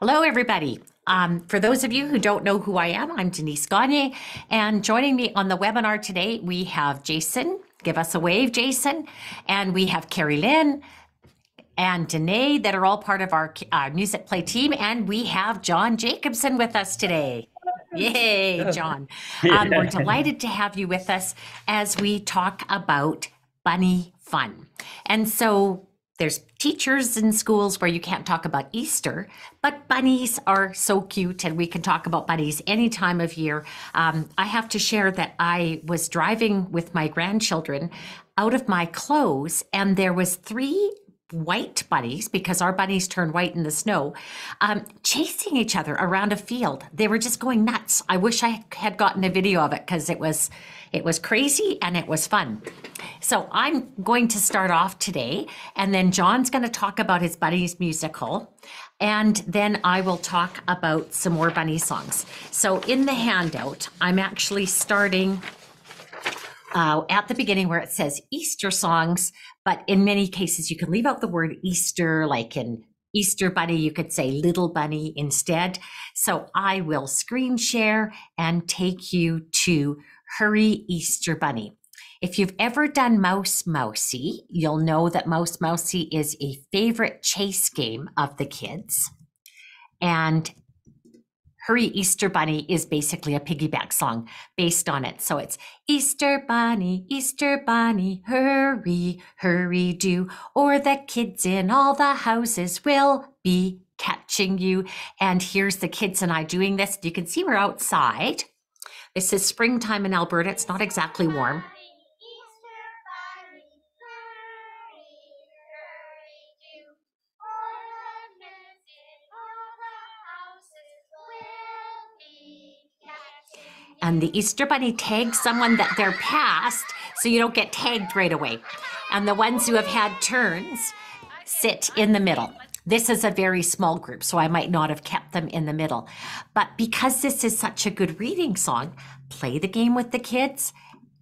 Hello, everybody. Um, for those of you who don't know who I am, I'm Denise Gagne, and joining me on the webinar today, we have Jason. Give us a wave, Jason. And we have Carrie Lynn and Danae that are all part of our uh, Musicplay team. And we have John Jacobson with us today. Yay, John. Um, we're delighted to have you with us as we talk about bunny fun. And so there's teachers in schools where you can't talk about Easter, but bunnies are so cute, and we can talk about bunnies any time of year. Um, I have to share that I was driving with my grandchildren out of my clothes, and there was three white bunnies because our bunnies turn white in the snow um, chasing each other around a field they were just going nuts i wish i had gotten a video of it because it was it was crazy and it was fun so i'm going to start off today and then john's going to talk about his bunnies musical and then i will talk about some more bunny songs so in the handout i'm actually starting uh, at the beginning where it says Easter songs, but in many cases you can leave out the word Easter, like in Easter Bunny, you could say Little Bunny instead. So I will screen share and take you to Hurry Easter Bunny. If you've ever done Mouse Mousey, you'll know that Mouse Mousey is a favorite chase game of the kids. And Hurry Easter Bunny is basically a piggyback song based on it. So it's Easter Bunny, Easter Bunny, hurry, hurry do, or the kids in all the houses will be catching you. And here's the kids and I doing this. You can see we're outside. This is springtime in Alberta. It's not exactly warm. and the Easter Bunny tags someone that they're past so you don't get tagged right away. And the ones who have had turns sit in the middle. This is a very small group, so I might not have kept them in the middle. But because this is such a good reading song, play the game with the kids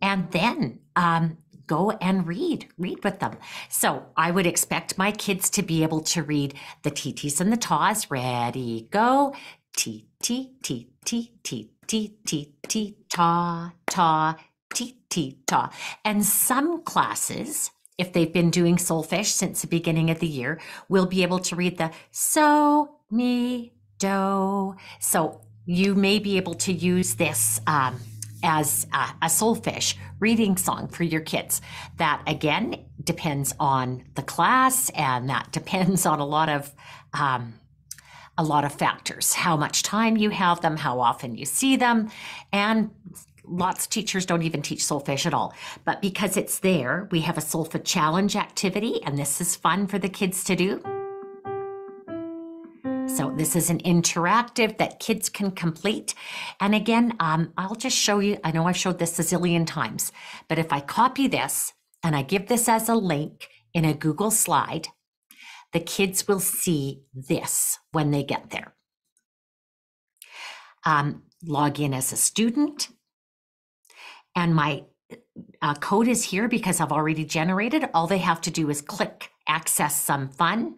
and then um, go and read, read with them. So I would expect my kids to be able to read the TTs and the TAWs. Ready, go. T, T, T, T, T, T, T, T, ta, ta, T, T, ta. And some classes, if they've been doing solfege since the beginning of the year, will be able to read the so, me do. So you may be able to use this um, as a, a solfege reading song for your kids. That again depends on the class and that depends on a lot of um, a lot of factors how much time you have them, how often you see them, and lots of teachers don't even teach solfege at all. But because it's there, we have a solfege challenge activity, and this is fun for the kids to do. So this is an interactive that kids can complete. And again, um, I'll just show you, I know I've showed this a zillion times, but if I copy this and I give this as a link in a Google slide, the kids will see this when they get there. Um, log in as a student. And my uh, code is here because I've already generated. All they have to do is click access some fun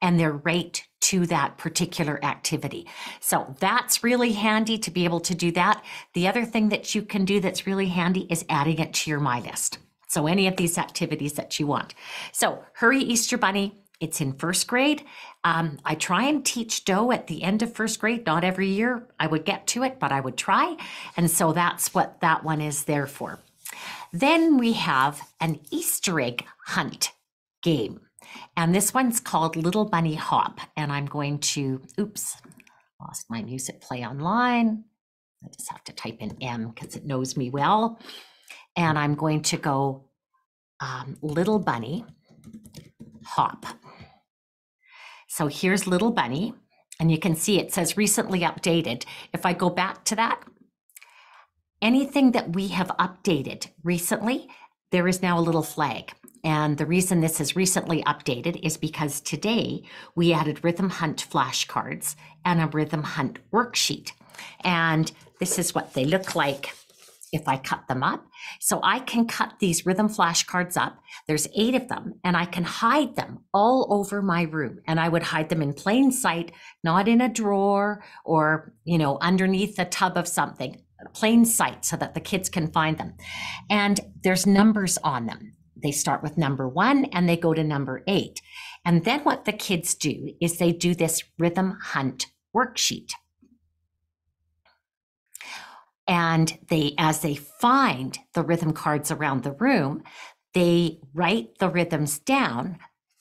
and they're right to that particular activity. So that's really handy to be able to do that. The other thing that you can do that's really handy is adding it to your My List. So any of these activities that you want. So hurry Easter Bunny, it's in first grade. Um, I try and teach Do at the end of first grade. Not every year I would get to it, but I would try. And so that's what that one is there for. Then we have an Easter egg hunt game. And this one's called Little Bunny Hop. And I'm going to, oops, lost my music play online. I just have to type in M because it knows me well. And I'm going to go um, Little Bunny Hop. So here's Little Bunny, and you can see it says recently updated. If I go back to that, anything that we have updated recently, there is now a little flag. And the reason this is recently updated is because today we added Rhythm Hunt flashcards and a Rhythm Hunt worksheet. And this is what they look like if I cut them up. So I can cut these rhythm flashcards up. There's eight of them and I can hide them all over my room. And I would hide them in plain sight, not in a drawer or, you know, underneath a tub of something, plain sight so that the kids can find them. And there's numbers on them. They start with number one and they go to number eight. And then what the kids do is they do this rhythm hunt worksheet. And they, as they find the rhythm cards around the room, they write the rhythms down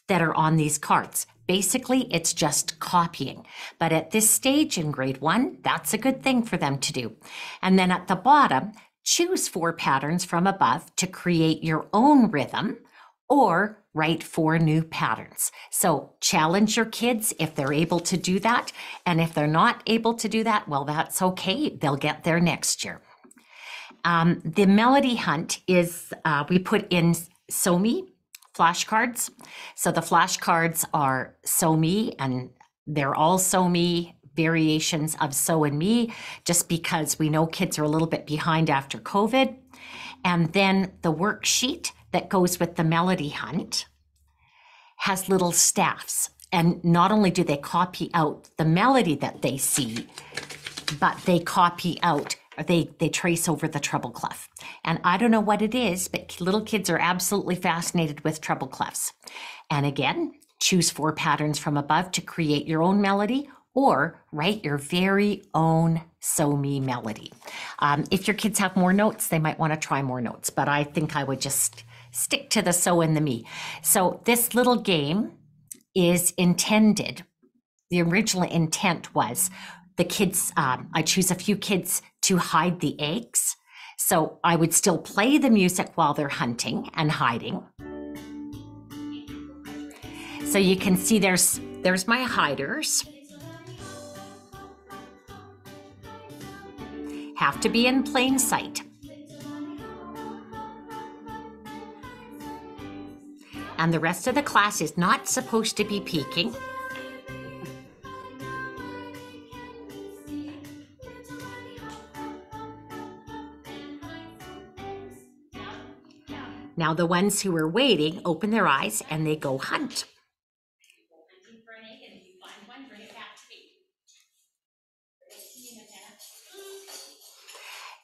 that are on these cards. Basically, it's just copying. But at this stage in grade one, that's a good thing for them to do. And then at the bottom, choose four patterns from above to create your own rhythm or write four new patterns. So challenge your kids if they're able to do that. And if they're not able to do that, well, that's okay. They'll get there next year. Um, the melody hunt is uh, we put in So Me flashcards. So the flashcards are So Me and they're all So Me variations of So and Me, just because we know kids are a little bit behind after COVID. And then the worksheet that goes with the melody hunt has little staffs. And not only do they copy out the melody that they see, but they copy out, or they, they trace over the treble clef. And I don't know what it is, but little kids are absolutely fascinated with treble clefs. And again, choose four patterns from above to create your own melody or write your very own So Me melody. Um, if your kids have more notes, they might want to try more notes, but I think I would just stick to the so and the me. So this little game is intended, the original intent was the kids, um, I choose a few kids to hide the eggs. So I would still play the music while they're hunting and hiding. So you can see there's there's my hiders. Have to be in plain sight. And the rest of the class is not supposed to be peeking. Now the ones who are waiting open their eyes and they go hunt.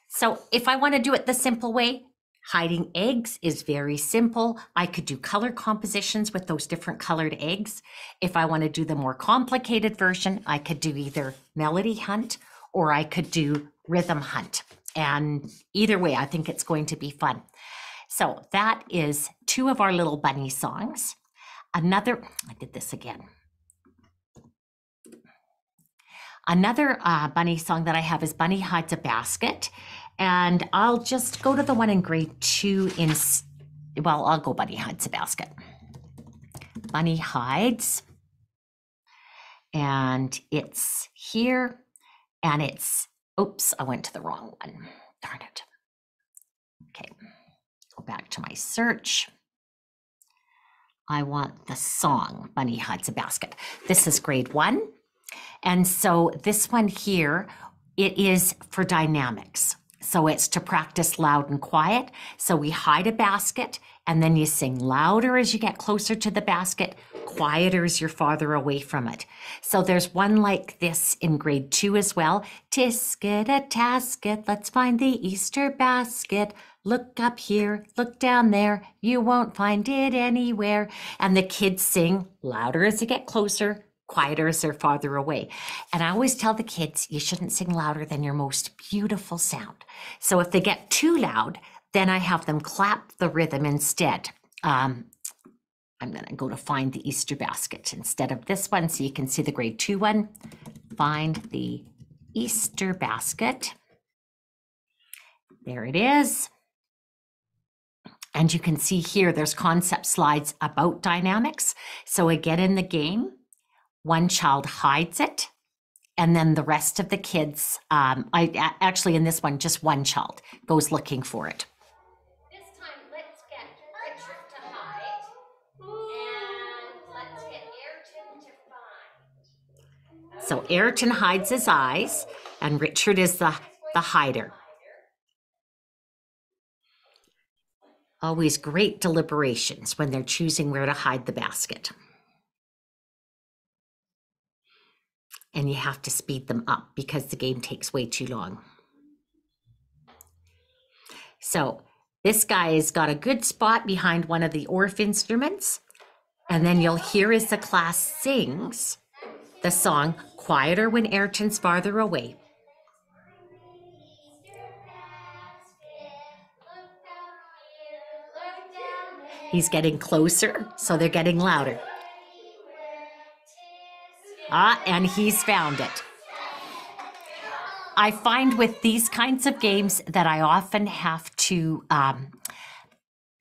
So if I want to do it the simple way, Hiding eggs is very simple. I could do color compositions with those different colored eggs. If I want to do the more complicated version, I could do either melody hunt or I could do rhythm hunt. And either way, I think it's going to be fun. So that is two of our little bunny songs. Another, I did this again. Another uh, bunny song that I have is Bunny Hides a Basket. And I'll just go to the one in grade two in, well, I'll go Bunny Hides a Basket. Bunny Hides. And it's here and it's, oops, I went to the wrong one. Darn it. Okay, go back to my search. I want the song, Bunny Hides a Basket. This is grade one. And so this one here, it is for dynamics. So it's to practice loud and quiet. So we hide a basket and then you sing louder as you get closer to the basket, quieter as you're farther away from it. So there's one like this in grade two as well. Tisket a tasket, let's find the Easter basket. Look up here, look down there, you won't find it anywhere. And the kids sing louder as they get closer, quieter as they're farther away. And I always tell the kids, you shouldn't sing louder than your most beautiful sound. So if they get too loud, then I have them clap the rhythm instead. Um, I'm going to go to find the Easter basket instead of this one so you can see the grade two one. Find the Easter basket. There it is. And you can see here, there's concept slides about dynamics. So again, in the game, one child hides it and then the rest of the kids um, i actually in this one just one child goes looking for it. This time let's get richard to hide and let's get ayrton to find. So ayrton hides his eyes and richard is the the hider. Always great deliberations when they're choosing where to hide the basket. And you have to speed them up because the game takes way too long. So this guy has got a good spot behind one of the Orff instruments. And then you'll hear as the class sings the song Quieter When Ayrton's Farther Away. He's getting closer, so they're getting louder. Ah, and he's found it. I find with these kinds of games that I often have to um,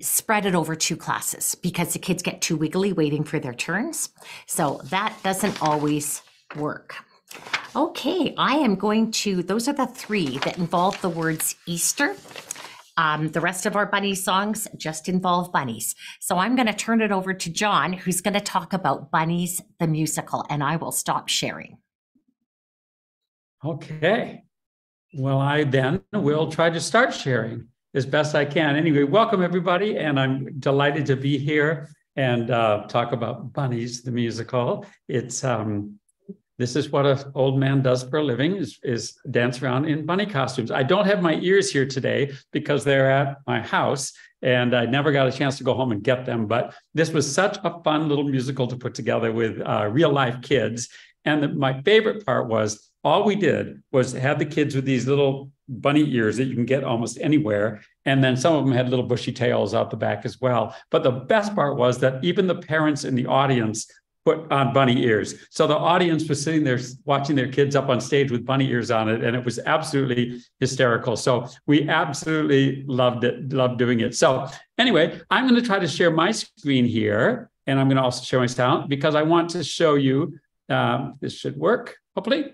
spread it over two classes because the kids get too wiggly waiting for their turns. So that doesn't always work. Okay, I am going to, those are the three that involve the words Easter. Um, the rest of our bunny songs just involve bunnies. So I'm going to turn it over to John, who's going to talk about Bunnies the musical, and I will stop sharing. Okay. Well, I then will try to start sharing as best I can. Anyway, welcome everybody, and I'm delighted to be here and uh, talk about Bunnies the musical. It's um, this is what an old man does for a living is, is dance around in bunny costumes. I don't have my ears here today because they're at my house and I never got a chance to go home and get them. But this was such a fun little musical to put together with uh, real life kids. And the, my favorite part was all we did was have the kids with these little bunny ears that you can get almost anywhere. And then some of them had little bushy tails out the back as well. But the best part was that even the parents in the audience put on bunny ears. So the audience was sitting there watching their kids up on stage with bunny ears on it, and it was absolutely hysterical. So we absolutely loved it, loved doing it. So anyway, I'm going to try to share my screen here, and I'm going to also share my sound because I want to show you. Um, this should work, hopefully.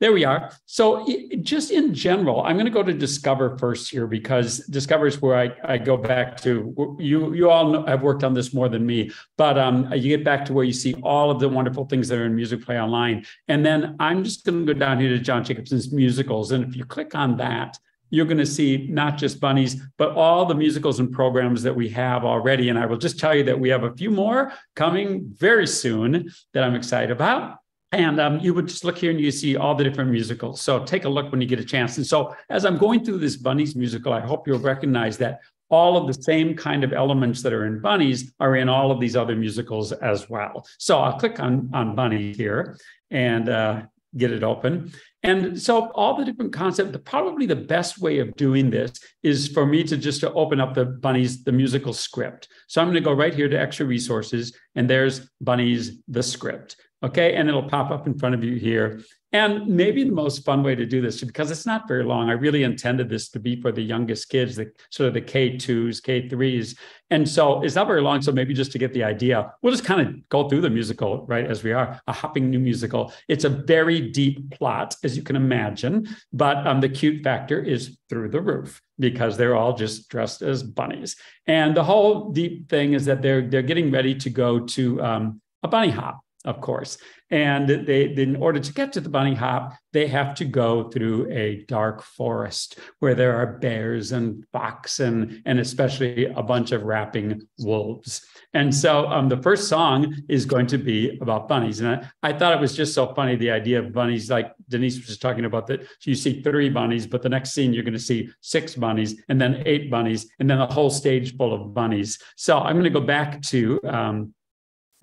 There we are. So just in general, I'm going to go to Discover first here because Discover is where I, I go back to. You you all know, have worked on this more than me, but um, you get back to where you see all of the wonderful things that are in Musicplay Online. And then I'm just going to go down here to John Jacobson's musicals. And if you click on that, you're going to see not just bunnies, but all the musicals and programs that we have already. And I will just tell you that we have a few more coming very soon that I'm excited about. And um, you would just look here and you see all the different musicals. So take a look when you get a chance. And so as I'm going through this Bunnies musical, I hope you'll recognize that all of the same kind of elements that are in Bunnies are in all of these other musicals as well. So I'll click on, on Bunny here and uh, get it open. And so all the different concepts, probably the best way of doing this is for me to just to open up the Bunnies, the musical script. So I'm going to go right here to extra resources and there's Bunnies, the script. Okay. And it'll pop up in front of you here. And maybe the most fun way to do this, because it's not very long, I really intended this to be for the youngest kids, the sort of the K2s, K3s. And so it's not very long. So maybe just to get the idea, we'll just kind of go through the musical, right, as we are, a hopping new musical. It's a very deep plot, as you can imagine, but um, the cute factor is through the roof because they're all just dressed as bunnies. And the whole deep thing is that they're they're getting ready to go to um, a bunny hop of course. And they, in order to get to the bunny hop, they have to go through a dark forest where there are bears and fox and, and especially a bunch of rapping wolves. And so um, the first song is going to be about bunnies. And I, I thought it was just so funny, the idea of bunnies, like Denise was just talking about that you see three bunnies, but the next scene you're going to see six bunnies and then eight bunnies and then a whole stage full of bunnies. So I'm going to go back to um,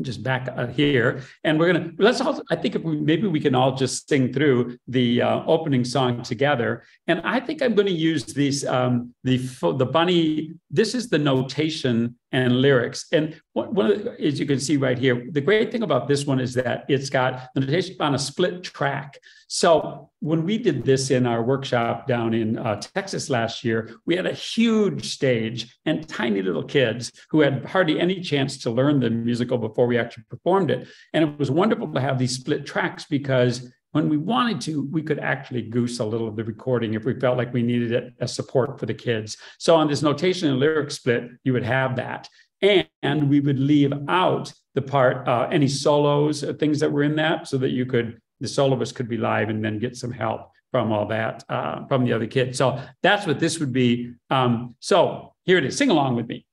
just back uh, here. And we're gonna let's all i think if we maybe we can all just sing through the uh, opening song together. And i think i'm going to use these um the the bunny this is the notation and lyrics and one of the, as you can see right here the great thing about this one is that it's got the notation on a split track so when we did this in our workshop down in uh, Texas last year, we had a huge stage and tiny little kids who had hardly any chance to learn the musical before we actually performed it. And it was wonderful to have these split tracks because when we wanted to, we could actually goose a little of the recording if we felt like we needed it as support for the kids. So on this notation and lyric split, you would have that. And we would leave out the part, uh, any solos, uh, things that were in that, so that you could the soloist could be live and then get some help from all that uh, from the other kids. So that's what this would be. Um, so here it is. Sing along with me.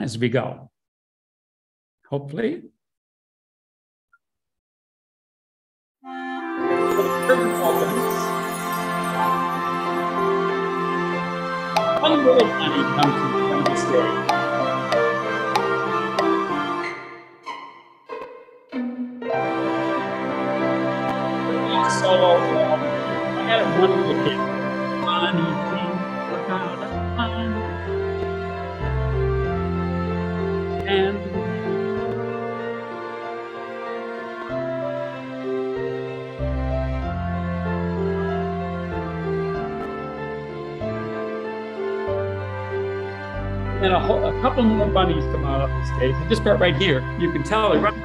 as we go. Hopefully. One little bunny comes of the. Solo. I had a wonderful kid. Couple more bunnies come out of the stage. They just start right here. You can tell they're running.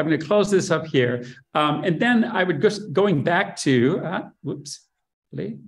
I'm going to close this up here. Um, and then I would just going back to, uh, whoops, the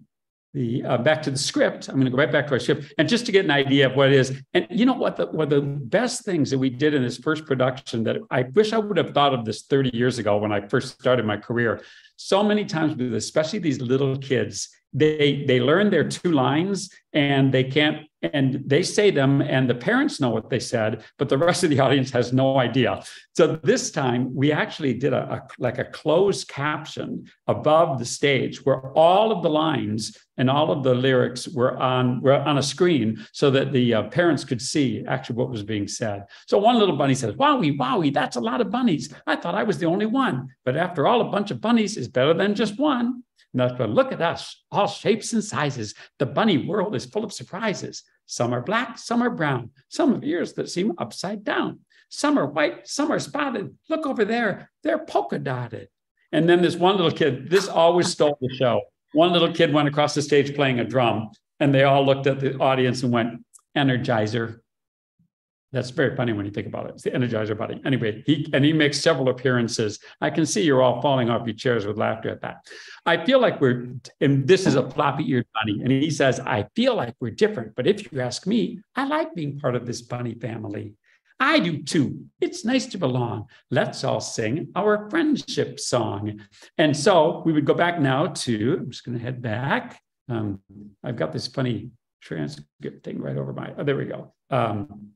uh, back to the script. I'm going to go right back to our script, and just to get an idea of what it is. And you know what? The, one of the best things that we did in this first production that I wish I would have thought of this 30 years ago when I first started my career. So many times with especially these little kids, they they learn their two lines and they can't and they say them and the parents know what they said but the rest of the audience has no idea. So this time we actually did a, a like a closed caption above the stage where all of the lines and all of the lyrics were on were on a screen so that the uh, parents could see actually what was being said. So one little bunny says wowie wowie that's a lot of bunnies. I thought i was the only one. But after all a bunch of bunnies is better than just one but look at us, all shapes and sizes. The bunny world is full of surprises. Some are black, some are brown, some have ears that seem upside down. Some are white, some are spotted. Look over there, they're polka dotted. And then this one little kid, this always stole the show. One little kid went across the stage playing a drum, and they all looked at the audience and went, Energizer. That's very funny when you think about it. It's the Energizer Bunny. Anyway, he and he makes several appearances. I can see you're all falling off your chairs with laughter at that. I feel like we're, and this is a floppy-eared bunny, and he says, "I feel like we're different, but if you ask me, I like being part of this bunny family. I do too. It's nice to belong. Let's all sing our friendship song." And so we would go back now to. I'm just going to head back. Um, I've got this funny transcript thing right over my. Oh, there we go. Um,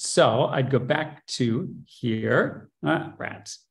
so I'd go back to here, uh, rats.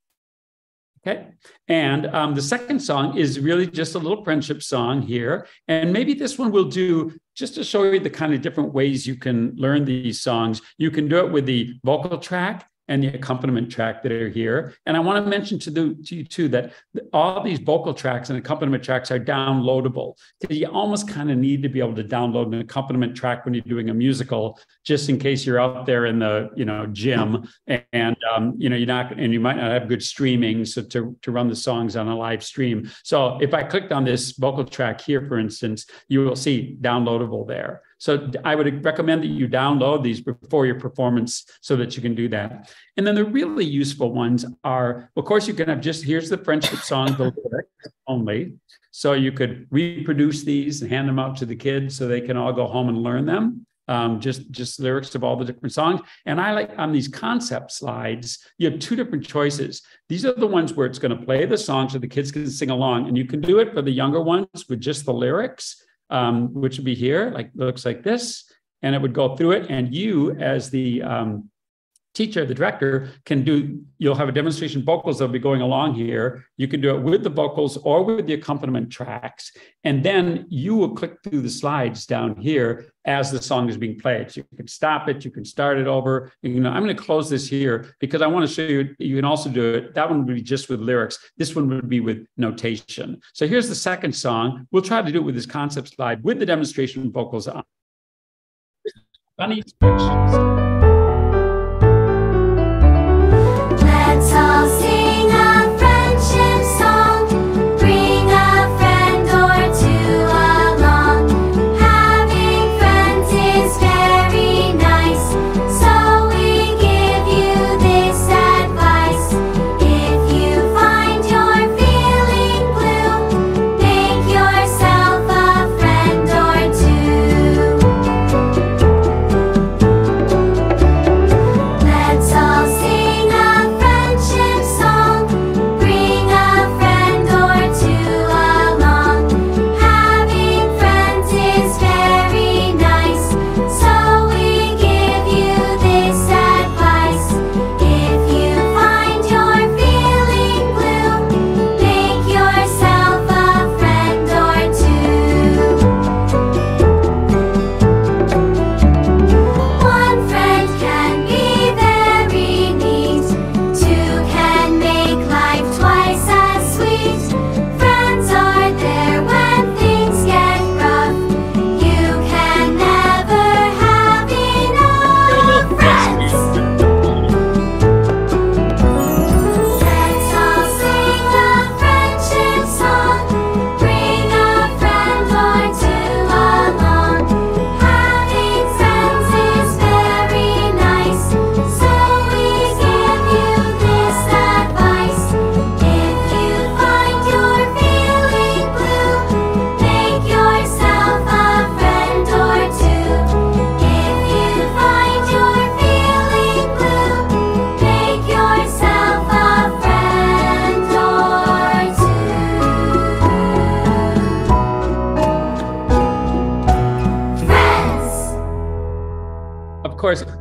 Okay. And um, the second song is really just a little friendship song here. And maybe this one we'll do just to show you the kind of different ways you can learn these songs. You can do it with the vocal track and the accompaniment track that are here. And I want to mention to, the, to you too that all these vocal tracks and accompaniment tracks are downloadable. Because you almost kind of need to be able to download an accompaniment track when you're doing a musical, just in case you're out there in the you know gym and um, you know you're not and you might not have good streaming, so to to run the songs on a live stream. So if I clicked on this vocal track here, for instance, you will see downloadable there. So I would recommend that you download these before your performance so that you can do that. And then the really useful ones are, of course, you can have just here's the friendship song, the lyrics only. So you could reproduce these and hand them out to the kids so they can all go home and learn them. Um, just just lyrics of all the different songs. And I like on these concept slides, you have two different choices. These are the ones where it's going to play the song so the kids can sing along, and you can do it for the younger ones with just the lyrics um, which would be here, like looks like this, and it would go through it. And you, as the um, teacher, the director, can do. You'll have a demonstration vocals that'll be going along here. You can do it with the vocals or with the accompaniment tracks, and then you will click through the slides down here as the song is being played. So you can stop it, you can start it over. You know, I'm going to close this here because I want to show you. You can also do it. That one would be just with lyrics. This one would be with notation. So here's the second song. We'll try to do it with this concept slide with the demonstration vocals on. Funny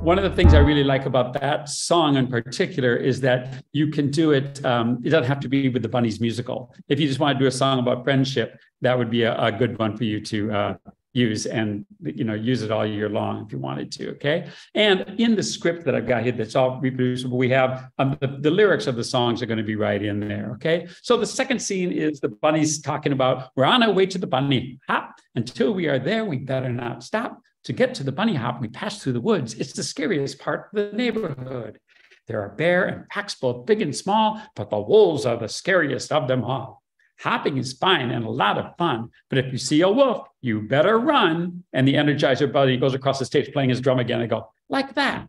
one of the things I really like about that song in particular is that you can do it. Um, it doesn't have to be with the Bunnies musical. If you just want to do a song about friendship, that would be a, a good one for you to uh, use and you know use it all year long if you wanted to. Okay, and in the script that I've got here, that's all reproducible. We have um, the, the lyrics of the songs are going to be right in there. Okay, so the second scene is the bunnies talking about we're on our way to the bunny hop. Until we are there, we better not stop. To get to the bunny hop, we pass through the woods. It's the scariest part of the neighborhood. There are bear and packs, both big and small, but the wolves are the scariest of them all. Hopping is fine and a lot of fun, but if you see a wolf, you better run. And the Energizer Bunny goes across the stage playing his drum again. I go, like that.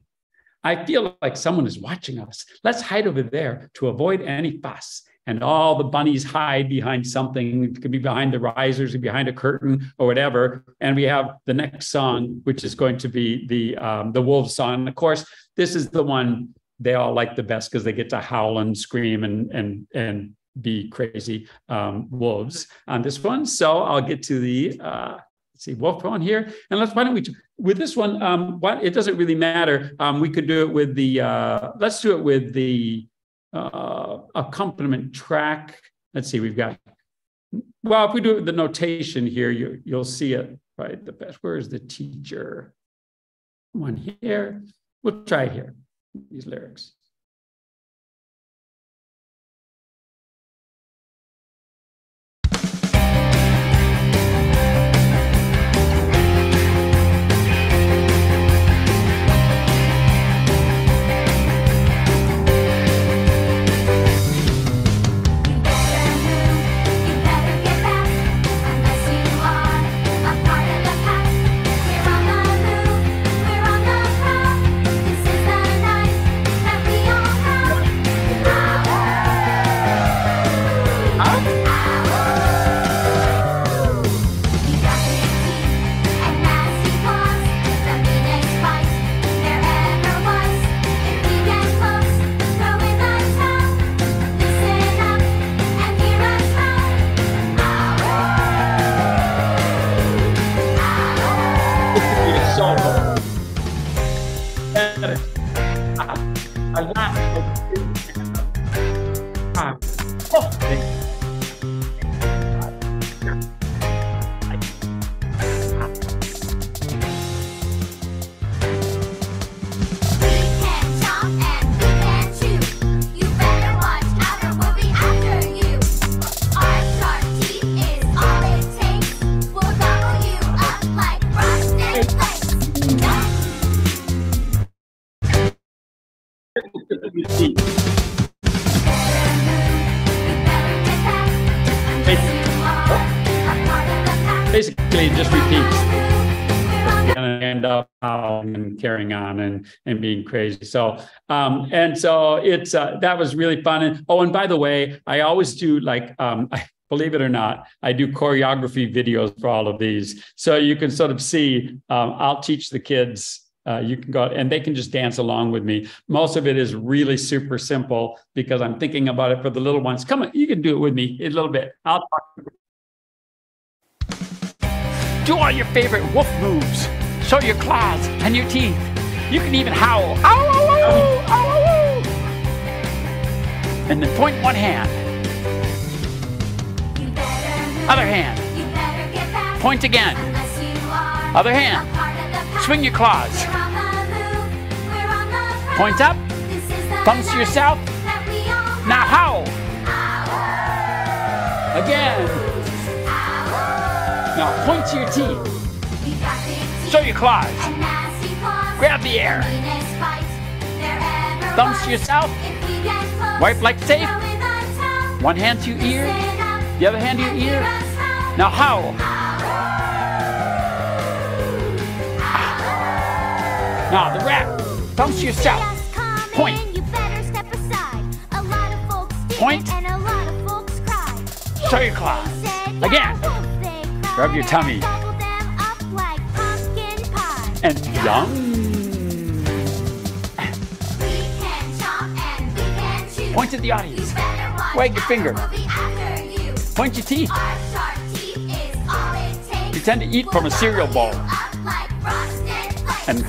I feel like someone is watching us. Let's hide over there to avoid any fuss. And all the bunnies hide behind something. It could be behind the risers, or behind a curtain, or whatever. And we have the next song, which is going to be the um, the wolf song. And of course, this is the one they all like the best because they get to howl and scream and and and be crazy um, wolves on this one. So I'll get to the uh, let's see wolf one here, and let's why don't we with this one? Um, what it doesn't really matter. Um, we could do it with the uh, let's do it with the uh, accompaniment track. Let's see, we've got. Well, if we do the notation here, you, you'll see it right the best. Where is the teacher? One here. We'll try here. These lyrics. มันยาก basically, it just repeats and end up and carrying on and and being crazy. So um and so it's uh, that was really fun. And oh, and by the way, I always do like um I, believe it or not, I do choreography videos for all of these, so you can sort of see. Um, I'll teach the kids. Uh, you can go and they can just dance along with me. Most of it is really super simple because I'm thinking about it for the little ones. Come on, you can do it with me a little bit. I'll talk Do all your favorite wolf moves. Show your claws and your teeth. You can even howl. Ow, ow, ow, ow. And then point one hand. Other hand. Point again. Other hand. Swing your claws. Point up. Thumbs to yourself. Now howl. Again. Now point to your teeth. We got big teeth Show your claws. and nasty claws. Grab the air. Meanest fight there ever Thumbs to yourself. If we get close, Wipe like safe. go in the town. One hand to your ear. The other hand to your ear. Now howl. Now the rat. Thumbs to yourself. Point. in, you better step aside. A lot of folks did Point. and a lot of folks cried. Show your claws. Again. Rub your tummy. gobbled them up like. And yum. We can chomp and we can chew. Point at the audience. Wag your finger. We'll be after you. Point your teeth. Teeth is all it takes. Pretend to eat from a cereal bowl. you like frosted flakes. And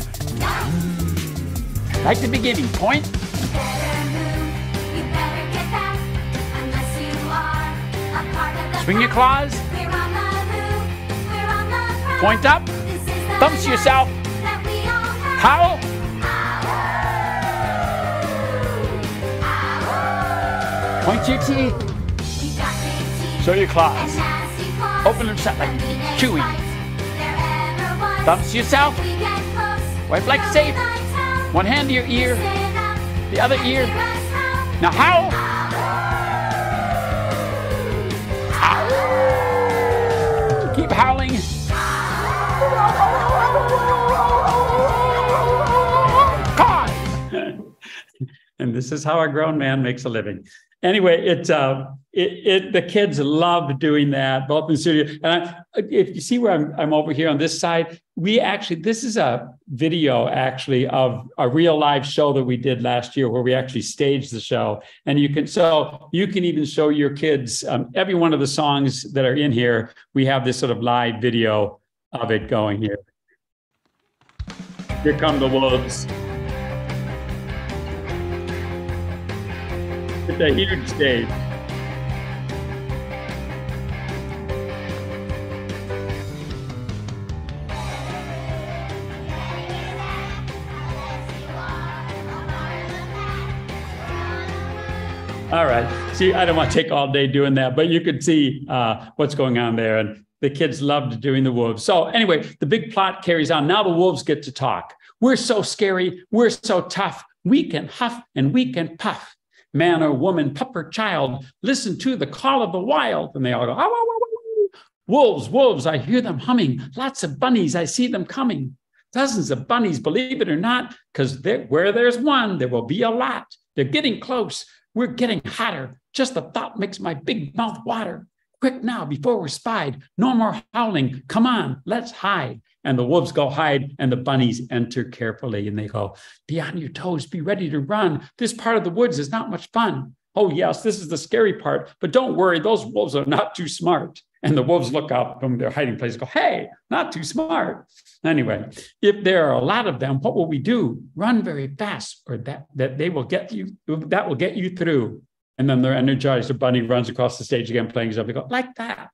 like the beginning. Point. You your move, Point up. Thumbs to yourself. Howl. Point your teeth. Show your claws. Open them shut like was. Thumbs to yourself. Wipe like safe. One hand to your ear. The other ear. Now howl. This is how a grown man makes a living. Anyway, it uh, it, it the kids love doing that, both in the studio. And I, if you see where I'm, I'm over here on this side, we actually this is a video actually of a real live show that we did last year, where we actually staged the show. And you can so you can even show your kids um, every one of the songs that are in here. We have this sort of live video of it going here. Here come the wolves. It's a huge stage. All right. See, I don't want to take all day doing that, but you could see uh, what's going on there. And the kids loved doing the wolves. So, anyway, the big plot carries on. Now the wolves get to talk. We're so scary. We're so tough. We can huff and we can puff. Man or woman, pup or child, listen to the call of the wild. And they all go, "Ow, ow, ow, ow, ow." Wolves, wolves, I hear them humming. Lots of bunnies, I see them coming. Dozens of bunnies, believe it or not, because where there's one, there will be a lot. They're getting close. We're getting hotter. Just the thought makes my big mouth water. Quick now, before we're spied. No more howling. Come on, let's hide. And the wolves go hide, and the bunnies enter carefully. And they go, Be on your toes, be ready to run. This part of the woods is not much fun. Oh, yes, this is the scary part. But don't worry, those wolves are not too smart. And the wolves look up from their hiding place and go, Hey, not too smart. Anyway, if there are a lot of them, what will we do? Run very fast, or that, that they will get you, that will get you through. And then they're energized. The bunny runs across the stage again, playing go, like that.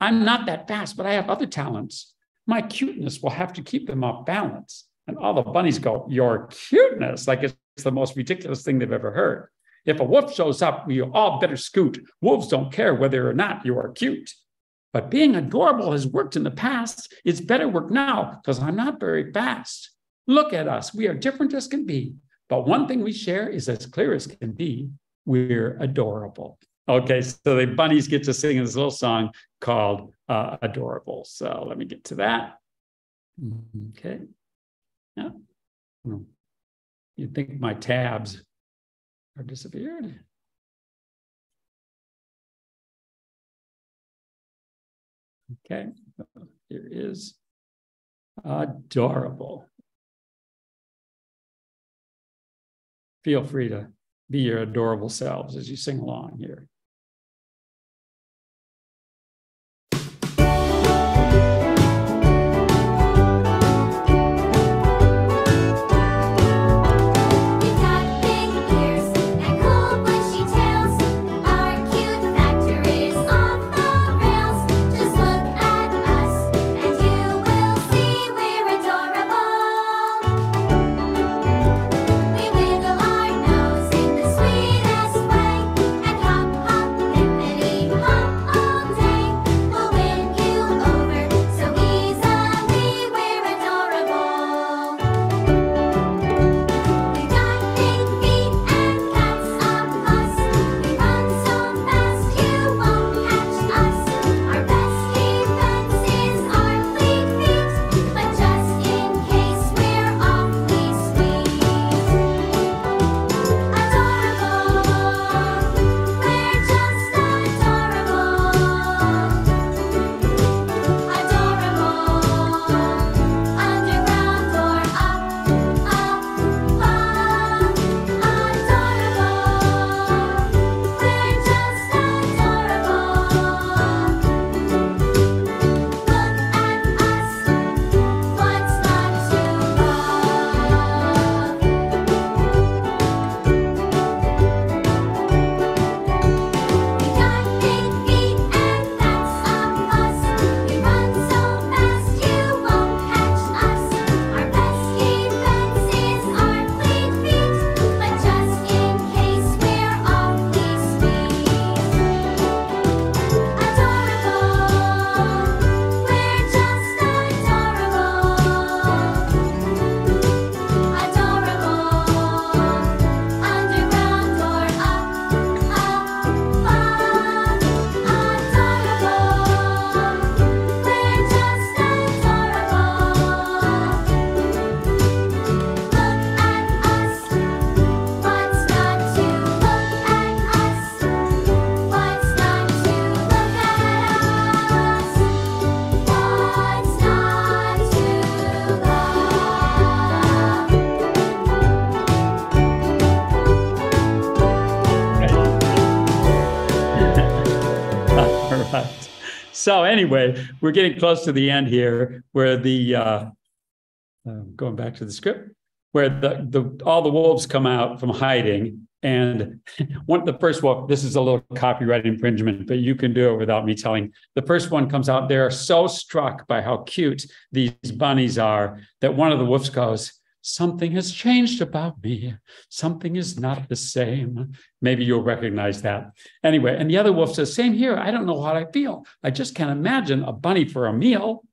I'm not that fast, but I have other talents. My cuteness will have to keep them off balance. And all the bunnies go, Your cuteness, like it's the most ridiculous thing they've ever heard. If a wolf shows up, we all better scoot. Wolves don't care whether or not you are cute. But being adorable has worked in the past. It's better work now because I'm not very fast. Look at us. We are different as can be. But one thing we share is as clear as can be we're adorable. Okay, so the bunnies get to sing this little song called uh, Adorable. So let me get to that. Okay. Yeah. Hmm. You'd think my tabs are disappeared. Okay, here is adorable. Feel free to be your adorable selves as you sing along here. So anyway, we're getting close to the end here, where the uh, uh, going back to the script, where the the all the wolves come out from hiding, and one the first wolf. This is a little copyright infringement, but you can do it without me telling. The first one comes out. They're so struck by how cute these bunnies are that one of the wolves goes. Something has changed about me. Something is not the same. Maybe you'll recognize that. Anyway, and the other wolf says, Same here. I don't know how I feel. I just can't imagine a bunny for a meal.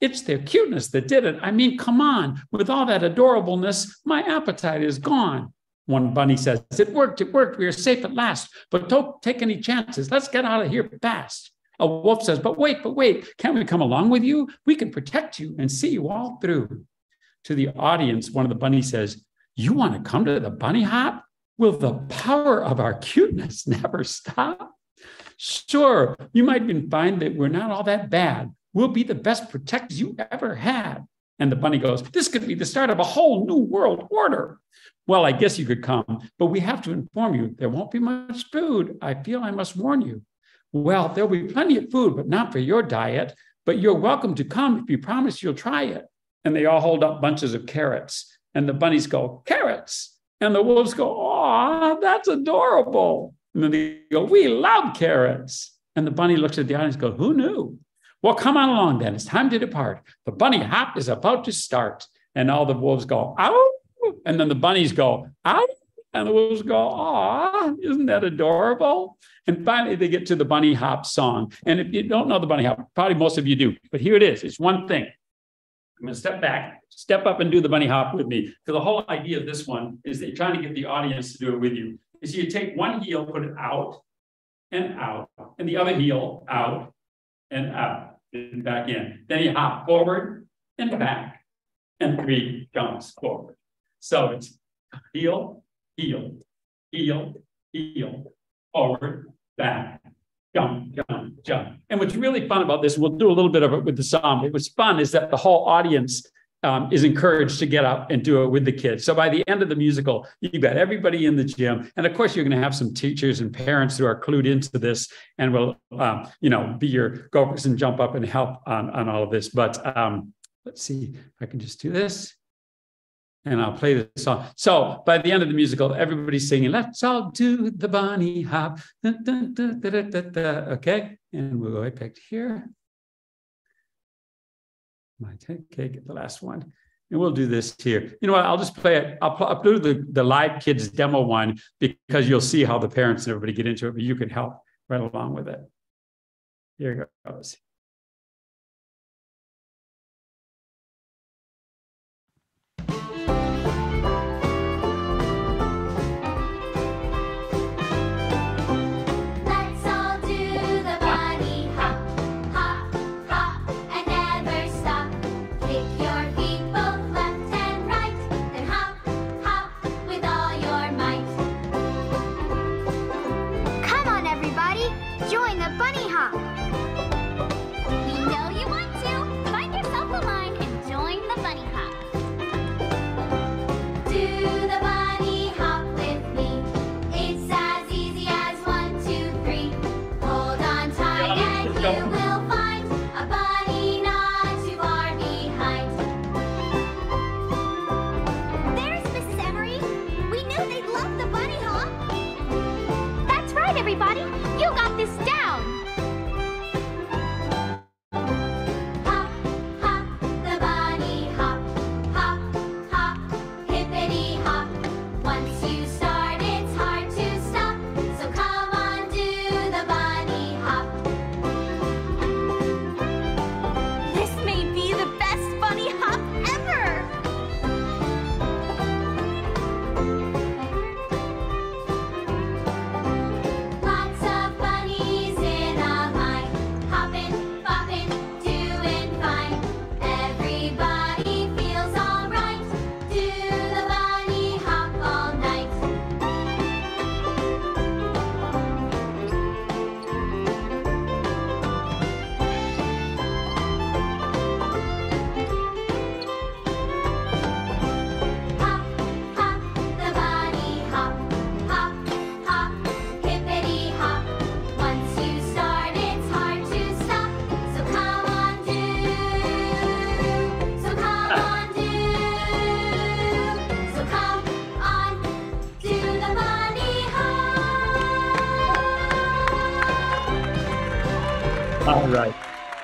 It's their cuteness that did it. I mean, come on, with all that adorableness, my appetite is gone. One bunny says, It worked, it worked. We are safe at last, but don't take any chances. Let's get out of here fast. A wolf says, But wait, but wait, can't we come along with you? We can protect you and see you all through. To the audience, one of the bunnies says, You want to come to the bunny hop? Will the power of our cuteness never stop? Sure, you might even find that we're not all that bad. We'll be the best protectors you ever had. And the bunny goes, This could be the start of a whole new world order. Well, I guess you could come, but we have to inform you there won't be much food. I feel I must warn you. Well, there'll be plenty of food, but not for your diet. But you're welcome to come if you promise you'll try it. And they all hold up bunches of carrots. And the bunnies go, Carrots. And the wolves go, Aw, that's adorable. And then they go, We love carrots. And the bunny looks at the audience and goes, Who knew? Well, come on along then. It's time to depart. The bunny hop is about to start. And all the wolves go, Ow. And then the bunnies go, Ow. And the wolves go, Aw, isn't that adorable? And finally, they get to the bunny hop song. And if you don't know the bunny hop, probably most of you do, but here it is. It's one thing. I'm going to step back, step up and do the bunny hop with me. Because the whole idea of this one is that you're trying to get the audience to do it with you. Is you take one heel, put it out, and out, and the other heel out and out, and back in. Then you hop forward and back, and three jumps forward. So it's heel, heel, heel, heel, forward, back, jump, jump, jump. And what's really fun about this, we'll do a little bit of it with the song. It was fun is that the whole audience um, is encouraged to get up and do it with the kids. So by the end of the musical, you've got everybody in the gym, and of course, you're going to have some teachers and parents who are clued into this and will, um, you know, be your gophers and jump up and help on on all of this. But um, let's see I can just do this. And I'll play the song. So by the end of the musical, everybody's singing, let's all do the bunny hop. Okay. And we'll go back here. My okay, get the last one. And we'll do this here. You know what? I'll just play it. I'll, pl- the, the live kids demo one because you'll see how the parents and everybody get into it, but you can help right along with it. Here goes.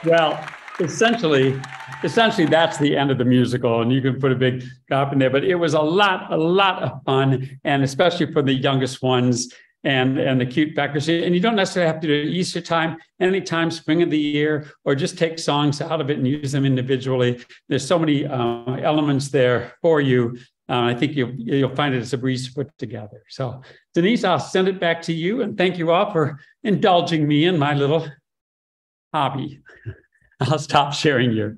Well, essentially, essentially that's the end of the musical, and you can put a big gap in there. But it was a lot, a lot of fun, and especially for the youngest ones and and the cute backers. And you don't necessarily have to do it Easter time, anytime, spring of the year, or just take songs out of it and use them individually. There's so many uh, elements there for you. Uh, I think you'll you'll find it as a breeze to put together. So, Denise, I'll send it back to you, and thank you all for indulging me in my little hobby. I'll stop sharing your.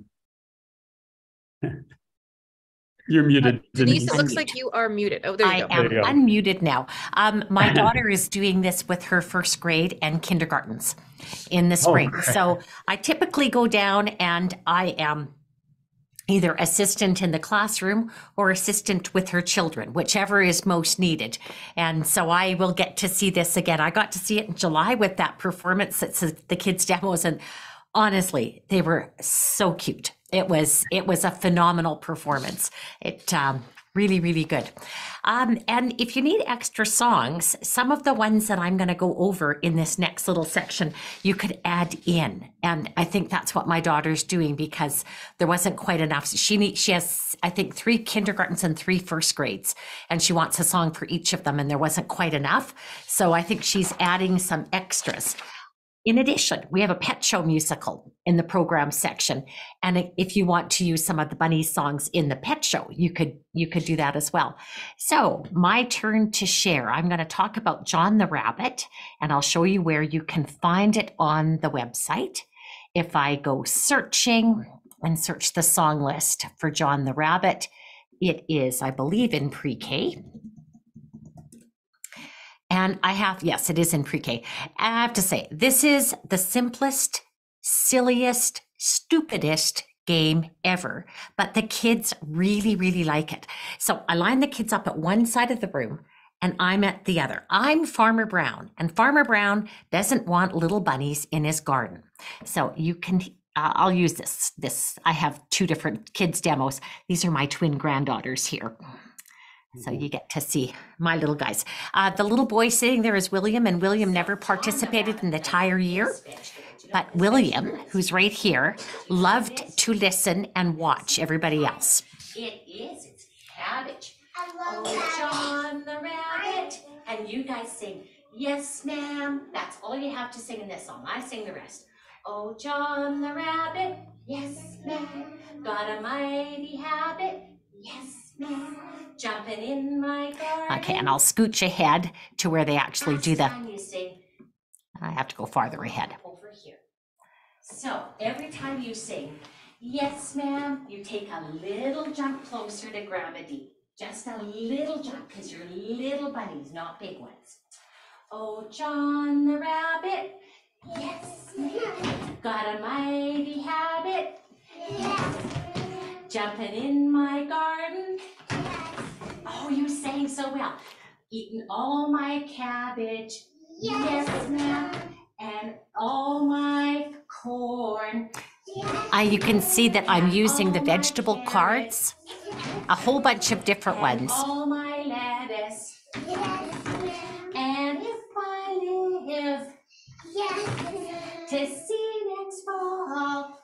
You're muted. Denise, it looks like you are muted. Oh, there you I go. am go. unmuted now. Um, my daughter is doing this with her first grade and kindergartens in the spring. great. so I typically go down and I am either assistant in the classroom or assistant with her children, whichever is most needed. And so I will get to see this again. I got to see it in July with that performance that's the kids' demos and honestly, they were so cute. It was it was a phenomenal performance. It um, really really good. Um, and if you need extra songs, some of the ones that I'm going to go over in this next little section, you could add in. And I think that's what my daughter's doing because there wasn't quite enough. She need, she has I think three kindergartens and three first grades, and she wants a song for each of them, and there wasn't quite enough. So I think she's adding some extras. In addition, we have a pet show musical in the program section. And if you want to use some of the bunny songs in the pet show, you could you could do that as well. So my turn to share. I'm going to talk about John the Rabbit, and I'll show you where you can find it on the website. If I go searching and search the song list for John the Rabbit, it is, I believe, in pre-K. And I have, yes, it is in pre-K. I have to say, this is the simplest, silliest, stupidest game ever. But the kids really, really like it. So I line the kids up at one side of the room and I'm at the other. I'm Farmer Brown, and Farmer Brown doesn't want little bunnies in his garden. So you can, uh, I'll use this. This I have two different kids demos. These are my twin granddaughters here. So you get to see my little guys. Uh, the little boy sitting there is William, and William never participated in the entire year. But William, who's right here, loved to listen and watch everybody else. It is. It's cabbage. Oh, John the rabbit. And you guys sing, yes, ma'am. That's all you have to sing in this song. I sing the rest. Oh, John the rabbit. Yes, ma'am. Got a mighty habit. Yes, ma'am. Jumping in my garden. Okay, and I'll scooch ahead to where they actually do the. you sing I have to go farther ahead. over here. So every time you sing, yes, ma'am, you take a little jump closer to gravity. Just a little jump, because you're little bunnies, not big ones. Oh, John the rabbit, yes, ma'am, got a mighty habit. Jumping in my garden. Yes. Oh, you sang so well. Eating all my cabbage. Yes, ma'am. And all my corn. Uh, you can see that I'm using the vegetable cards, a whole bunch of different ones. All my lettuce. Yes, And if I live yes. to see next fall,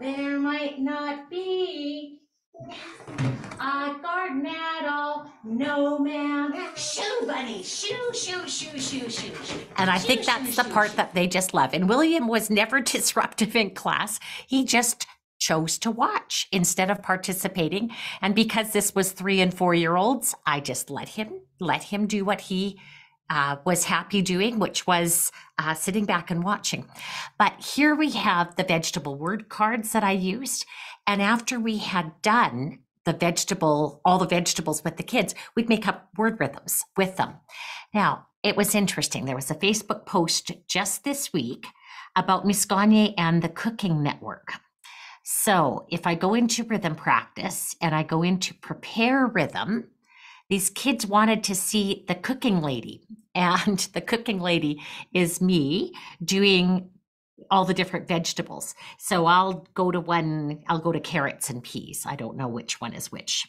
there might not be a garden at all. No, ma'am. Shoo, bunny. Shoo, shoo, shoo, shoo, shoo, shoo. And I think that's the part that they just love. And William was never disruptive in class. He just chose to watch instead of participating. And because this was three and four year olds, I just let him let him do what he uh, was happy doing, which was uh, sitting back and watching. But here we have the vegetable word cards that I used. And after we had done the vegetable, all the vegetables with the kids, we'd make up word rhythms with them. Now, it was interesting. There was a Facebook post just this week about Miss Gagne and the Cooking Network. So if I go into rhythm practice and I go into prepare rhythm, these kids wanted to see the cooking lady. And the cooking lady is me doing all the different vegetables. So I'll go to one, I'll go to carrots and peas. I don't know which one is which.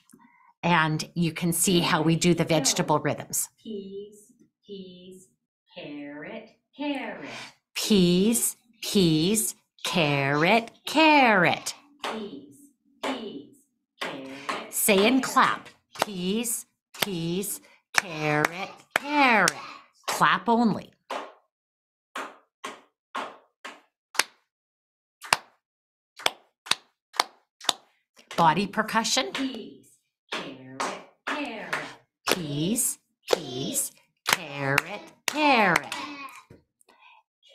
And you can see how we do the vegetable rhythms. Peas, peas, carrot, carrot, Peas, peas, carrot, carrot. peas, peas, carrot. Say and clap. Peas, peas, carrot, carrot. Clap only. Body percussion. Peas, carrot, carrot. Peas, peas, carrot, carrot.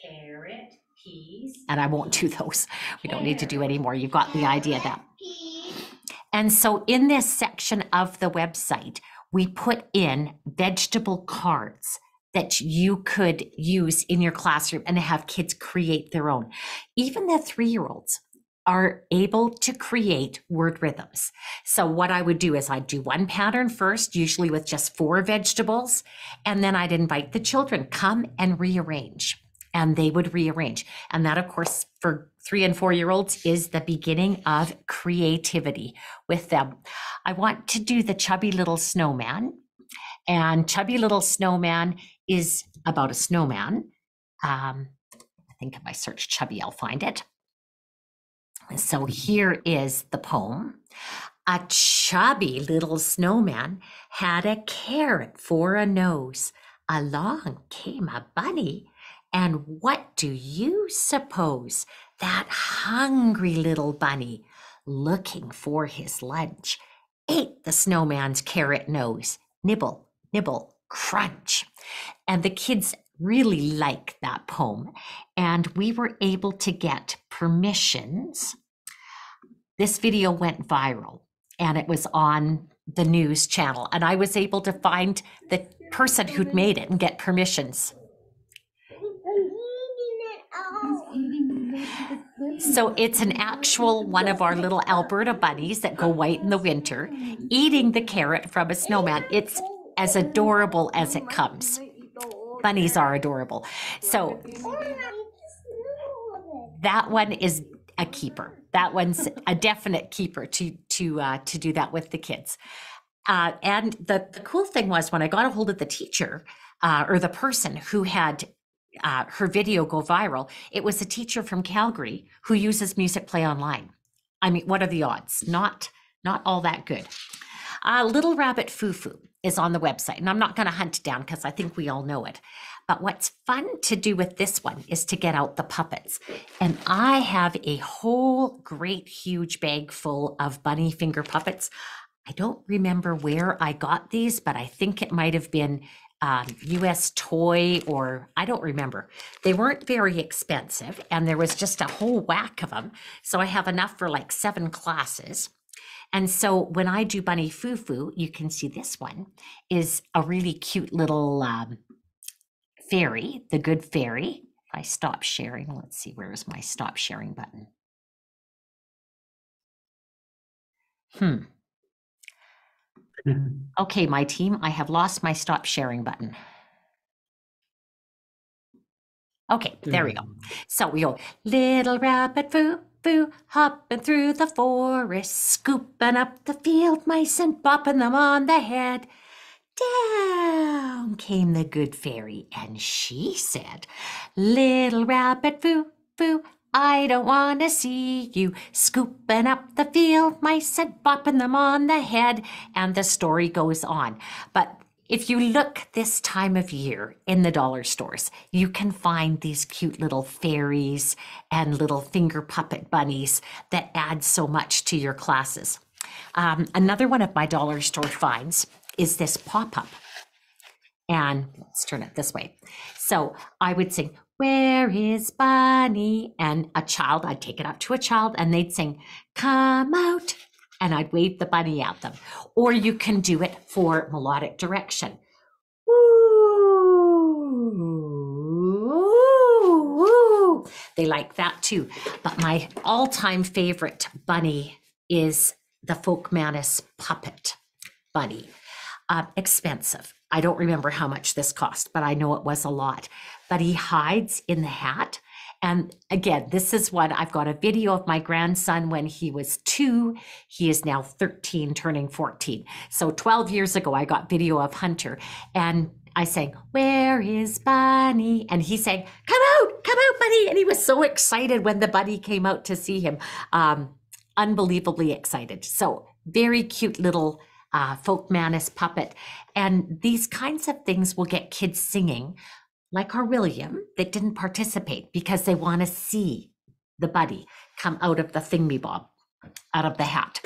Carrot, peas. And I won't do those. We don't need to do any more. You've got the idea that. And so in this section of the website, we put in vegetable cards that you could use in your classroom and have kids create their own. Even the three year olds are able to create word rhythms. So, what I would do is I'd do one pattern first, usually with just four vegetables, and then I'd invite the children come and rearrange. And they would rearrange. And that, of course, for three and four year olds is the beginning of creativity with them. I want to do the chubby little snowman. And chubby little snowman is about a snowman. Um, I think if I search chubby, I'll find it. So here is the poem. A chubby little snowman had a carrot for a nose. Along came a bunny And what do you suppose that hungry little bunny, looking for his lunch, ate the snowman's carrot nose? Nibble, nibble, crunch. And the kids really like that poem. And we were able to get permissions. This video went viral and it was on the news channel. And I was able to find the person who'd made it and get permissions. So it's an actual one of our little Alberta bunnies that go white in the winter, eating the carrot from a snowman. It's as adorable as it comes. Bunnies are adorable. So that one is a keeper. That one's a definite keeper to to uh, to do that with the kids. Uh, and the the cool thing was when I got a hold of the teacher uh, or the person who had uh, her video go viral, it was a teacher from Calgary who uses Musicplay Online. I mean, what are the odds? Not not all that good. Uh, Little Rabbit Foo Foo is on the website, and I'm not going to hunt down because I think we all know it. But what's fun to do with this one is to get out the puppets. And I have a whole great huge bag full of bunny finger puppets. I don't remember where I got these, but I think it might have been um, US Toy or I don't remember. They weren't very expensive and there was just a whole whack of them. So I have enough for like seven classes. And so when I do Bunny Foo Foo, you can see this one is a really cute little um, fairy, the good fairy. If I stop sharing, let's see, where is my stop sharing button? Hmm. Okay, my team, I have lost my stop sharing button. Okay, there we go. Hmm. So we go, little rabbit foo foo, hopping through the forest, scooping up the field mice and bopping them on the head. Down came the good fairy, and she said, Little rabbit foo foo, I don't want to see you scooping up the field mice and bopping them on the head. And the story goes on. But if you look this time of year in the dollar stores, you can find these cute little fairies and little finger puppet bunnies that add so much to your classes. Um, another one of my dollar store finds is this pop up. And let's turn it this way. So I would sing, Where is Bunny? And a child, I'd take it up to a child and they'd sing, Come out. And I'd wave the bunny at them. Or you can do it for melodic direction. Woo, They like that too. But my all time favorite bunny is the Folkmanis puppet bunny. Uh, expensive. I don't remember how much this cost, but I know it was a lot. But he hides in the hat. And again, this is what I've got a video of my grandson when he was two. He is now 13, turning 14. So 12 years ago, I got video of Hunter and I sang, Where is Bunny? And he sang, Come out, come out, Bunny. And he was so excited when the bunny came out to see him. Um, unbelievably excited. So, very cute little uh, Folkmanis puppet. And these kinds of things will get kids singing, like our William, that didn't participate because they want to see the buddy come out of the thingy-bob, out of the hat.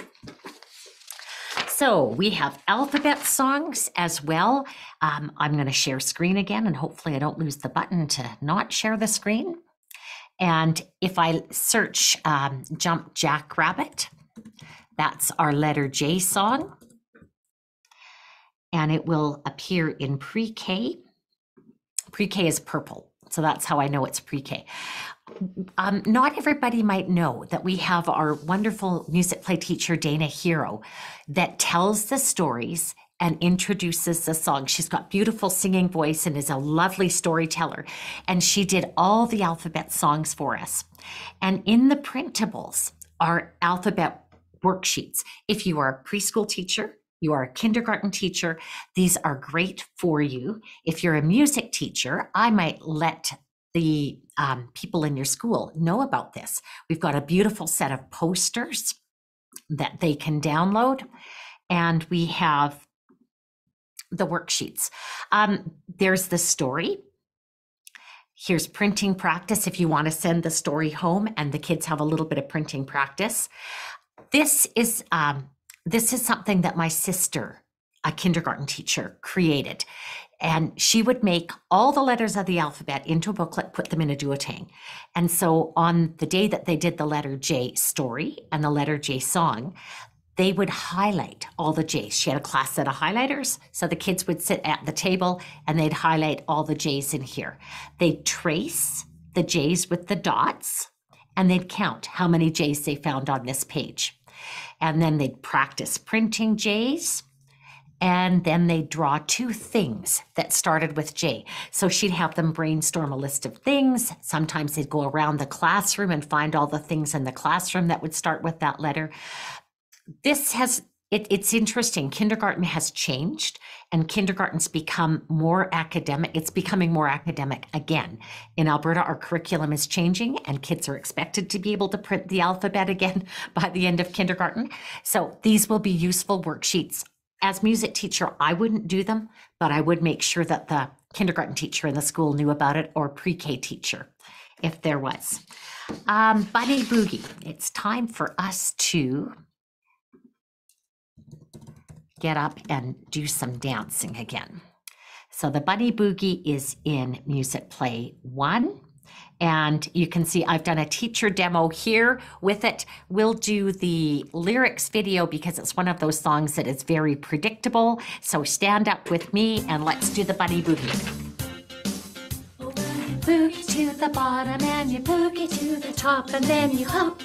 So we have alphabet songs as well. Um, I'm going to share screen again, and hopefully I don't lose the button to not share the screen. And if I search um, Jump Jack Rabbit, that's our letter J song. And it will appear in pre-K. Pre-K is purple. So that's how I know it's pre-K. Um, not everybody might know that we have our wonderful Musicplay teacher, Dana Hero, that tells the stories and introduces the song. She's got beautiful singing voice and is a lovely storyteller. And she did all the alphabet songs for us. And in the printables are alphabet worksheets. If you are a preschool teacher, you are a kindergarten teacher, these are great for you. If you're a music teacher, I might let the um, people in your school know about this. We've got a beautiful set of posters that they can download, and we have the worksheets. Um, there's the story, Here's printing practice if you want to send the story home and the kids have a little bit of printing practice. This is um, this is something that my sister, a kindergarten teacher, created. And she would make all the letters of the alphabet into a booklet, put them in a duotang. And so on the day that they did the letter J story and the letter J song, they would highlight all the J's. She had a class set of highlighters. So the kids would sit at the table and they'd highlight all the J's in here. They'd trace the J's with the dots and they'd count how many J's they found on this page. And then they'd practice printing J's. And then they'd draw two things that started with J. So she'd have them brainstorm a list of things. Sometimes they'd go around the classroom and find all the things in the classroom that would start with that letter this has it, it's interesting kindergarten has changed and kindergarten's become more academic. It's becoming more academic again. In alberta our curriculum is changing and kids are expected to be able to print the alphabet again by the end of kindergarten. So these will be useful worksheets. As music teacher i wouldn't do them but i would make sure that the kindergarten teacher in the school knew about it or pre-k teacher if there was. Um, bunny boogie it's time for us to get up and do some dancing again. So the Bunny Boogie is in Musicplay 1. And you can see I've done a teacher demo here with it. We'll do the lyrics video because it's one of those songs that is very predictable. So stand up with me and let's do the Bunny Boogie. Boogie to the bottom and you boogie to the top and then you hop,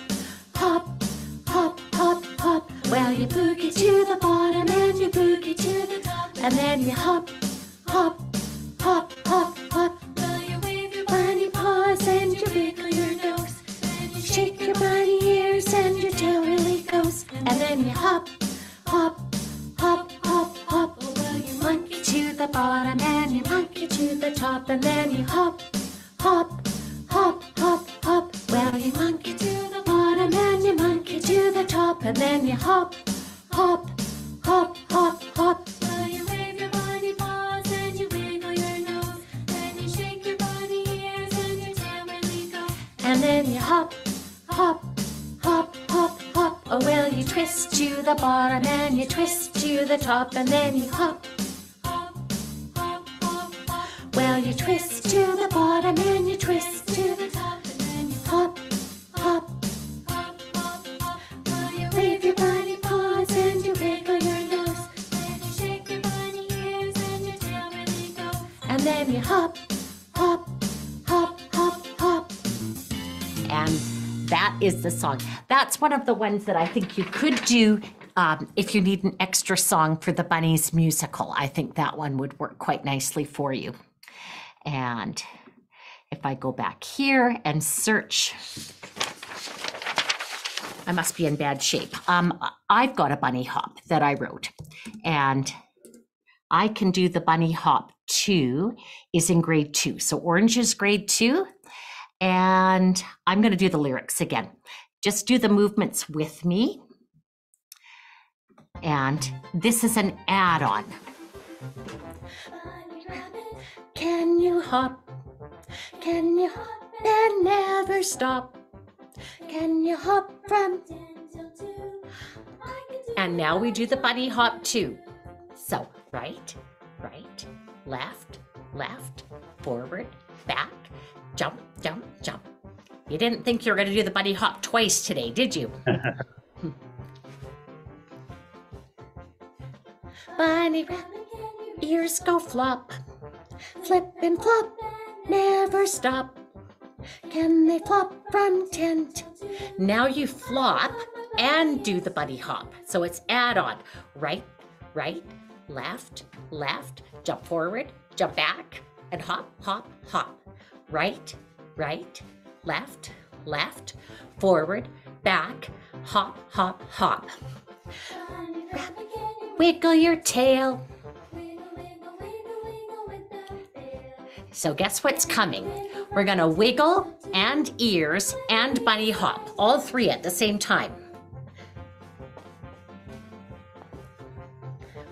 hop, hop, hop, hop. Well, you boogie to the bottom and you boogie to the top, and then you hop, hop, hop, hop, hop. Well, you wave your bunny paws and you wiggle your nose, and you shake your bunny ears and your tail really goes, and then you hop, song. That's one of the ones that I think you could do um, if you need an extra song for the Bunnies musical. I think that one would work quite nicely for you. And if I go back here and search, I must be in bad shape. Um, I've got a bunny hop that I wrote, and I can do the bunny hop two is in grade two. So orange is grade two, and I'm going to do the lyrics again. Just do the movements with me. And this is an add on. Can you hop? Can you hop and never stop? Can you hop from? And now we do the bunny hop too. So right, right, left, left, forward, back, jump, jump, jump. You didn't think you were going to do the bunny hop twice today, did you? bunny rabbit, ears go flop, flip and flop, never stop. Can they flop from tent? Now you flop and do the bunny hop. So it's add on right, right, left, left, jump forward, jump back, and hop, hop, hop. Right, right, left, left, forward, back, hop, hop, hop. Wiggle your tail. So guess what's coming? We're gonna wiggle and ears and bunny hop, all three at the same time.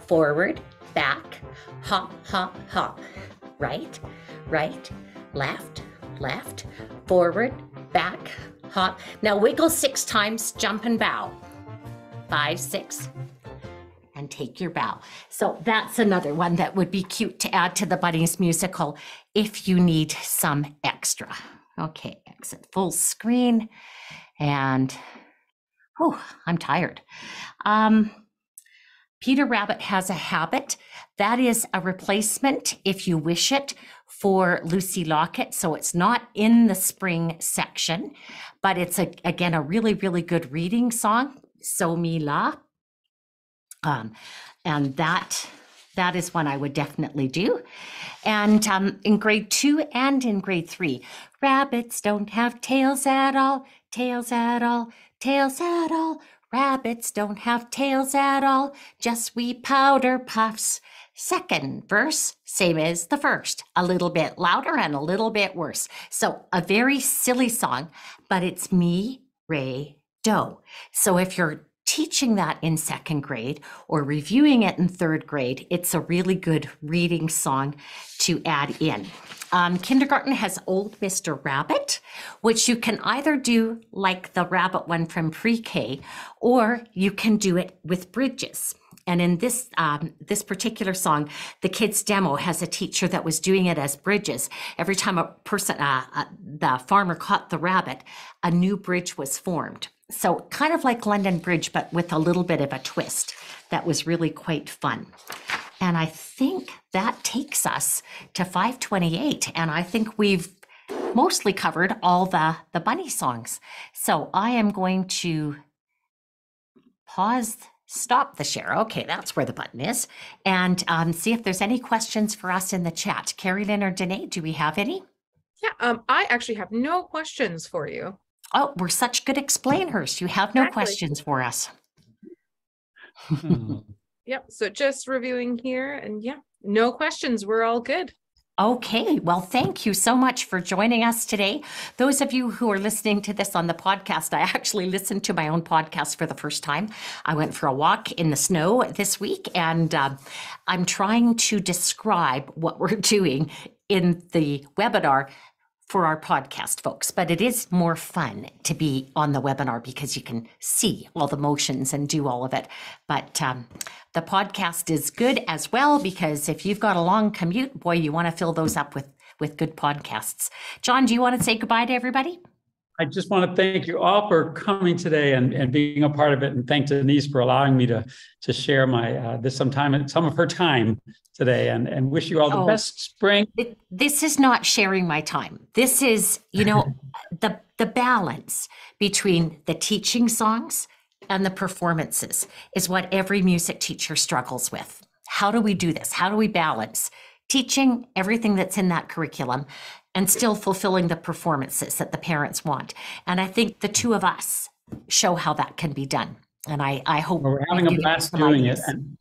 Forward, back, hop, hop, hop. Right, right, left, left, forward, back, hop. Now wiggle six times, jump and bow. Five, six, and take your bow. So that's another one that would be cute to add to the Bunnies musical if you need some extra. Okay, exit full screen. And oh, I'm tired. Um, Peter Rabbit has a habit. That is a replacement, if you wish it, for Lucy Locket. So it's not in the spring section, but it's a, again a really, really good reading song. So me la. Um, and that that is one I would definitely do. And um, in grade two and in grade three, rabbits don't have tails at all, tails at all, tails at all. Rabbits don't have tails at all, just wee powder puffs. Second verse, same as the first, a little bit louder and a little bit worse. So a very silly song, but it's me, Ray, Do. So if you're teaching that in second grade or reviewing it in third grade, it's a really good reading song to add in. Um, kindergarten has Old Mr. Rabbit, which you can either do like the rabbit one from pre K, or you can do it with bridges. And in this um, this particular song, the kids' demo has a teacher that was doing it as bridges. Every time a person, uh, uh, the farmer caught the rabbit, a new bridge was formed. So kind of like London Bridge, but with a little bit of a twist. That was really quite fun. And I think that takes us to 528. And I think we've mostly covered all the, the bunny songs. So I am going to pause, stop the share. Okay, that's where the button is. And um, see if there's any questions for us in the chat. Carrie Lynn or Danae, do we have any? Yeah, um, I actually have no questions for you. Oh, we're such good explainers. You have no Exactly. questions for us. Hmm. Yep, so just reviewing here and yeah, no questions. We're all good. Okay, well, thank you so much for joining us today. Those of you who are listening to this on the podcast, I actually listened to my own podcast for the first time. I went for a walk in the snow this week, and uh, I'm trying to describe what we're doing in the webinar for our podcast folks, but it is more fun to be on the webinar because you can see all the motions and do all of it. But um, the podcast is good as well because if you've got a long commute, boy, you want to fill those up with with good podcasts. John, do you want to say goodbye to everybody? I just want to thank you all for coming today and, and being a part of it, and thank Denise for allowing me to to share my uh, this some time some of her time today, and and wish you all the Oh. best spring. It, this is not sharing my time. This is, you know, the the balance between the teaching songs and the performances is what every music teacher struggles with. How do we do this? How do we balance teaching everything that's in that curriculum and still fulfilling the performances that the parents want? And I think the two of us show how that can be done. And I, I hope We're having a blast doing it, and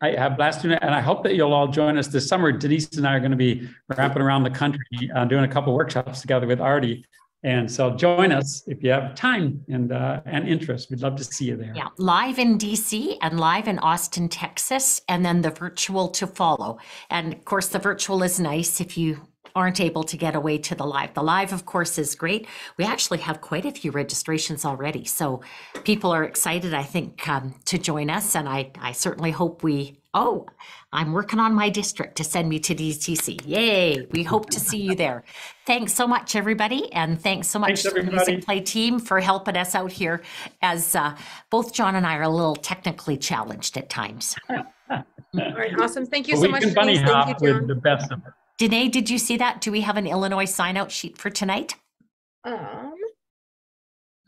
I have blast doing it, and I hope that you'll all join us this summer. Denise and I are going to be ramping around the country, uh, doing a couple workshops together with Artie, and so join us if you have time and uh, and interest. We'd love to see you there. Yeah, live in DC and live in Austin, Texas, and then the virtual to follow. And of course, the virtual is nice if you aren't able to get away to the live. The live, of course, is great. We actually have quite a few registrations already. So people are excited, I think, um, to join us. And I, I certainly hope we. Oh, I'm working on my district to send me to DTC. Yay! We hope to see you there. Thanks so much, everybody, and thanks so much Thanks, to the. Musicplay team for helping us out here, as uh, both John and I are a little technically challenged at times. All right, awesome. Thank you But so we much. can bunny Denise. Thank hop you, with the best of it. Danae, did you see that? Do we have an Illinois sign out sheet for tonight? Um,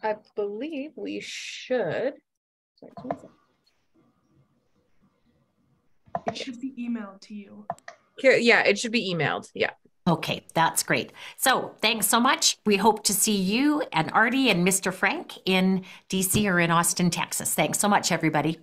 I believe we should. Sorry. It should be emailed to you. Here, yeah, it should be emailed. Yeah. Okay, that's great. So thanks so much. We hope to see you and Artie and Mr. Frank in DC or in Austin, Texas. Thanks so much, everybody.